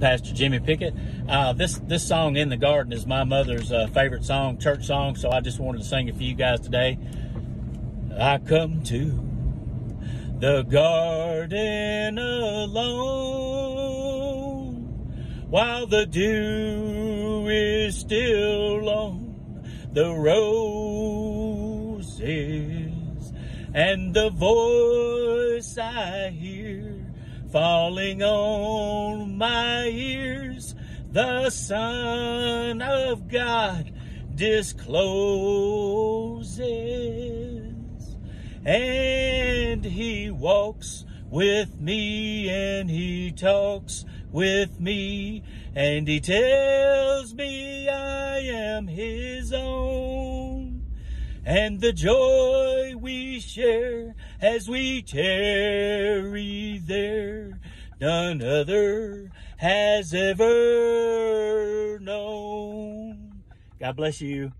Pastor Jimmy Pickett. Uh, this this song "In the Garden" is my mother's uh, favorite song, church song. So I just wanted to sing it for you guys today. I come to the garden alone while the dew is still on the roses and the voice I hear falling on my ears, the Son of God discloses. And he walks with me and he talks with me and he tells me I am his own and the joy we share as we tarry there, none other has ever known. God bless you.